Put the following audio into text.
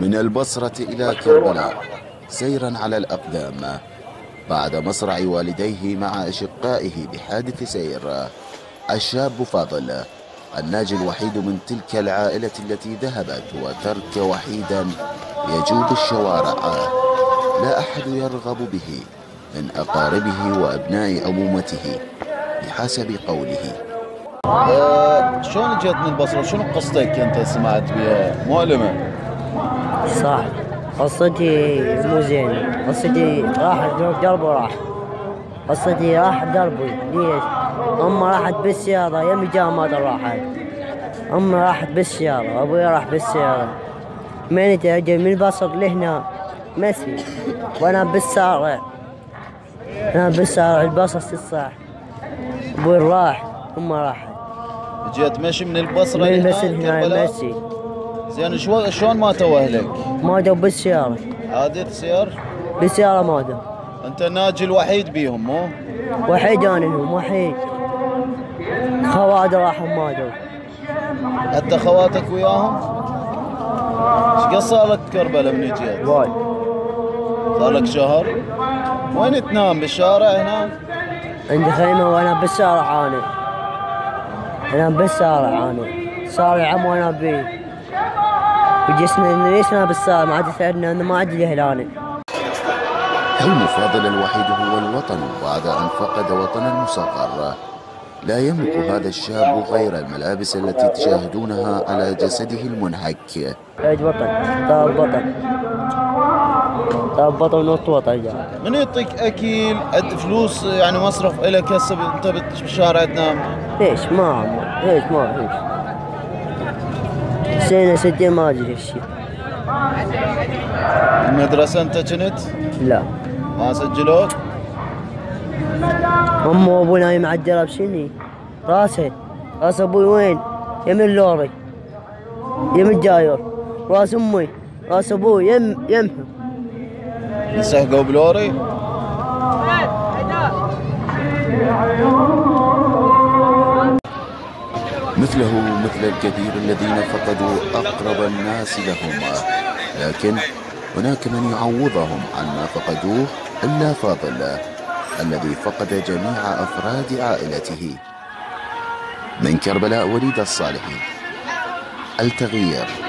من البصرة إلى كربلاء سيرا على الأقدام. بعد مصرع والديه مع أشقائه بحادث سير. الشاب فاضل الناجي الوحيد من تلك العائلة التي ذهبت وترك وحيدا يجوب الشوارع. لا أحد يرغب به من أقاربه وأبناء أمومته بحسب قوله. جيت من البصرة شنو قصتك أنت سمعت بها؟ مؤلمة. صح. قصتي مو زينة قصتي راح درب وراح. قصتي راح دربي ليش؟ أمي راحت بالسيارة يمي جامعة راحت. أمي راحت بالسيارة أبوي راح بالسيارة. من أجي من البصر لهنا. مسي وأنا بالسارع. أنا بالسارع. البصر الصح. أبوي راح. أمي راحت. جيت مشي من البصرة من بس هنا؟ مسي زين شو شلون ماتوا أهلك؟ ماتوا بالسيارة حادث سير؟ بالسيارة ماتوا أنت الناجي الوحيد بيهم مو؟ وحيد أنا لهم وحيد خواد راحوا ماتوا حتى خواتك وياهم؟ إيش قد صار لك كربلاء من جيت؟ وايد صار لك شهر؟ وين تنام بالشارع هنا؟ عندي خيمة وأنا بالسارع أنا أنا بالسارع أنا. سارع وأنا بي. وجسمي ليش أنا بالسارع ما عاد يساعدني أنا ما عندي هلاني حلم فاضل الوحيد هو الوطن بعد أن فقد وطنا مصغر؟ لا يملك هذا الشاب غير الملابس التي تشاهدونها على جسده المنهك. عيد وطن طاب وطن وطن ونط جا. من يعطيك اكل قد فلوس يعني مصرف لك هسه أنت بالشارع تنام ليش ما ليش ما ليش سنة ستين ما أدري الشيء المدرسة أنت كنت لا. ما سجلوك؟ أم وأبوي نايم على الدرب شني راسه. راس أبوي وين؟ يم اللوري. يم الجاير راس أمي. راس أبوي يم انسحقوا بلوري. مثله مثل الكثير الذين فقدوا أقرب الناس لهم. لكن هناك من يعوضهم عن ما فقدوه إلا فاضل الذي فقد جميع أفراد عائلته. من كربلاء وليد الصالحي التغيير.